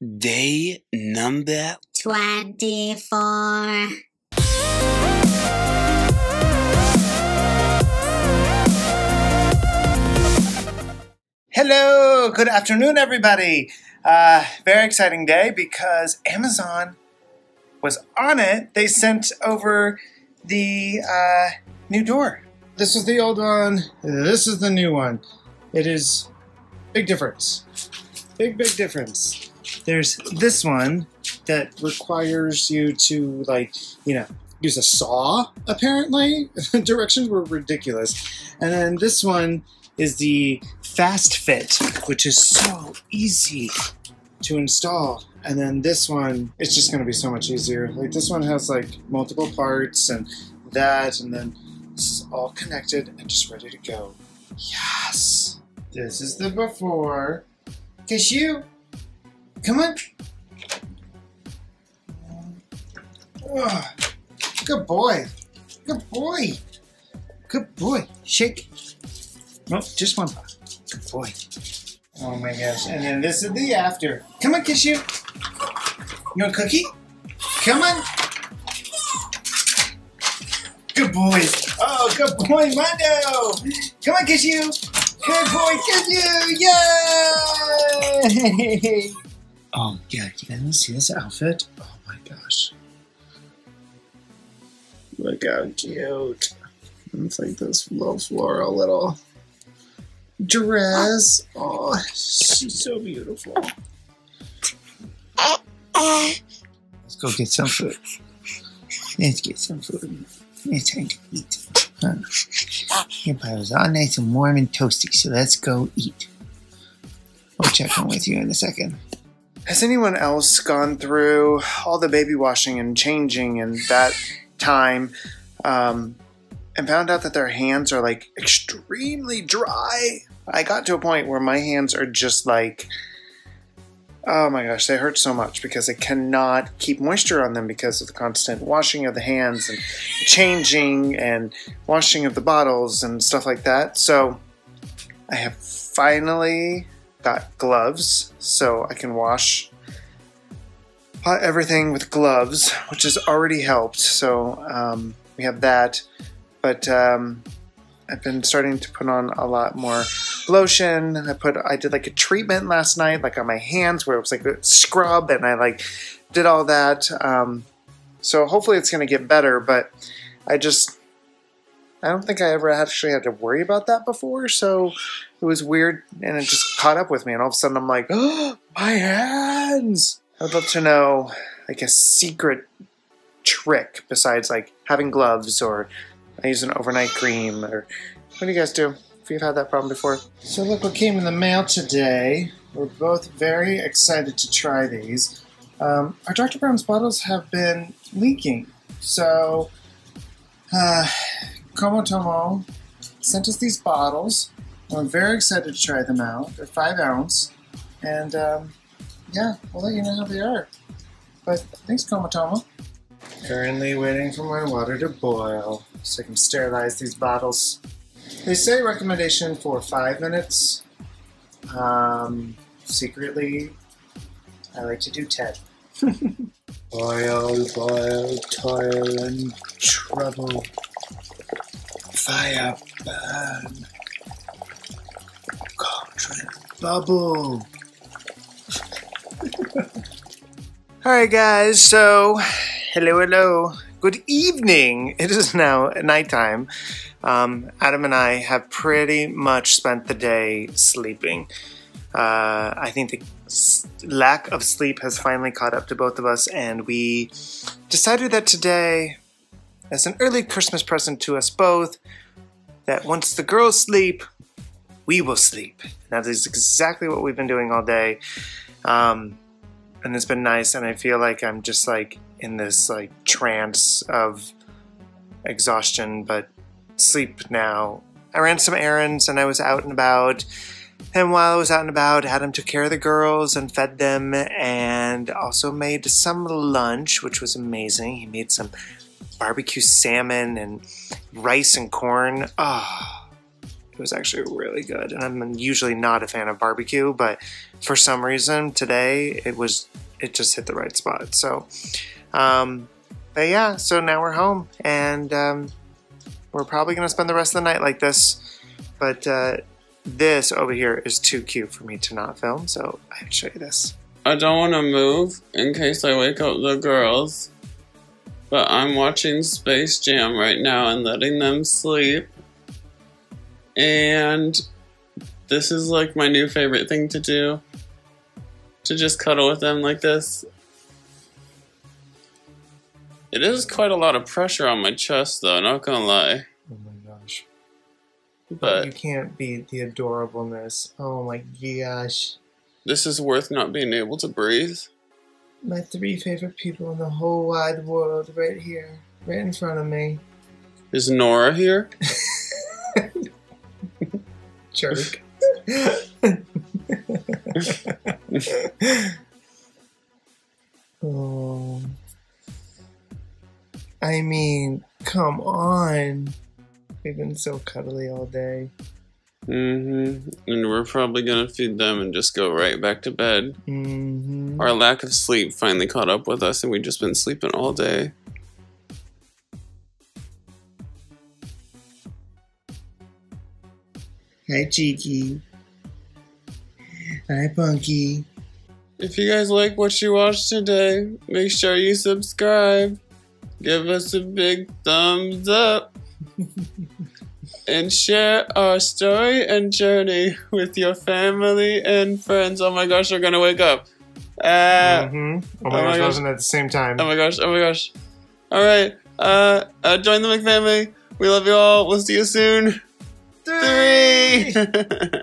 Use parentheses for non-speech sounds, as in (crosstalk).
Day number 24. Hello, good afternoon, everybody. Uh, very exciting day because Amazon was on it. They sent over the uh, new door. This is the old one. This is the new one. It is big difference. Big, big difference. There's this one that requires you to, like, you know, use a saw, apparently. (laughs) Directions were ridiculous. And then this one is the Fast Fit, which is so easy to install. And then this one, it's just going to be so much easier. Like this one has like multiple parts and that, and then this is all connected and just ready to go. Yes! This is the before. Cashew, come on. Ugh. Good boy. Good boy. Good boy. Shake. No, just one. Good boy. Oh my gosh. And then this is the after. Come on, kiss You You want cookie? Come on. Good boy. Oh, good boy, Mondo. Come on, kiss you. Good boy, kiss you. Yay! Oh, yeah. You guys see this outfit? Oh my gosh. Look how cute. It's like this little floral little dress. Oh, she's so beautiful. Let's go get some food. Let's get some food. It's time to eat. Huh? Your pie was all nice and warm and toasty, so let's go eat. I'll check in with you in a second. Has anyone else gone through all the baby washing and changing and that time um, and found out that their hands are like extremely dry? I got to a point where my hands are just like, oh my gosh, they hurt so much because I cannot keep moisture on them because of the constant washing of the hands and changing and washing of the bottles and stuff like that. So I have finally got gloves so I can wash everything with gloves, which has already helped. So um, we have that. But um, I've been starting to put on a lot more lotion. I put I did like a treatment last night, like on my hands, where it was like a scrub, and I like did all that. Um, so hopefully it's gonna get better. But I just I don't think I ever actually had to worry about that before. So it was weird, and it just caught up with me. And all of a sudden, I'm like, oh, (gasps) my hands. I'd love to know like a secret trick besides like having gloves or I use an overnight cream or what do you guys do if you've had that problem before? So look what came in the mail today. We're both very excited to try these. Um, our Dr. Brown's bottles have been leaking. So uh, Comotomo sent us these bottles. I'm very excited to try them out. They're five ounce. And um, yeah, we'll let you know how they are. But thanks, Comotomo. Currently waiting for my water to boil so I can sterilize these bottles. They say recommendation for five minutes. Um, secretly, I like to do ten. (laughs) boil, boil, toil, and trouble. Fire, burn. Cauldron, bubble. (laughs) Alright, guys, so hello, hello. Good evening. It is now nighttime. Um, Adam and I have pretty much spent the day sleeping. Uh, I think the lack of sleep has finally caught up to both of us, and we decided that today, as an early Christmas present to us both, that once the girls sleep, we will sleep. And that is exactly what we've been doing all day. Um, and it's been nice, and I feel like I'm just like in this like trance of exhaustion, but sleep now. I ran some errands and I was out and about. And while I was out and about, Adam took care of the girls and fed them and also made some lunch, which was amazing. He made some barbecue salmon and rice and corn. Oh, It was actually really good. And I'm usually not a fan of barbecue, but for some reason today it was it just hit the right spot. So, um, but yeah, so now we're home and um, we're probably gonna spend the rest of the night like this. But uh, this over here is too cute for me to not film, so I have to show you this. I don't want to move in case I wake up the girls, but I'm watching Space Jam right now and letting them sleep. And this is like my new favorite thing to do to just cuddle with them like this. It is quite a lot of pressure on my chest, though, not gonna lie. Oh my gosh. But you can't beat the adorableness. Oh my gosh. this is worth not being able to breathe. My three favorite people in the whole wide world right here, right in front of me. Is Nora here? (laughs) Jerk. (laughs) oh. I mean, come on. We've been so cuddly all day. Mm-hmm. And we're probably gonna feed them and just go right back to bed. Mm-hmm. Our lack of sleep finally caught up with us, and we've just been sleeping all day. Hi, Cheeky. Hi, Punky. If you guys like what you watched today, make sure you subscribe. Give us a big thumbs up. (laughs) and share our story and journey with your family and friends. Oh my gosh, they're gonna wake up. Ah. Mm-hmm. Oh Oh my my gosh, wasn't at the same time. Oh my gosh, oh my gosh. Alright, uh, uh, join the McFamily. We love you all. We'll see you soon. Three! (laughs)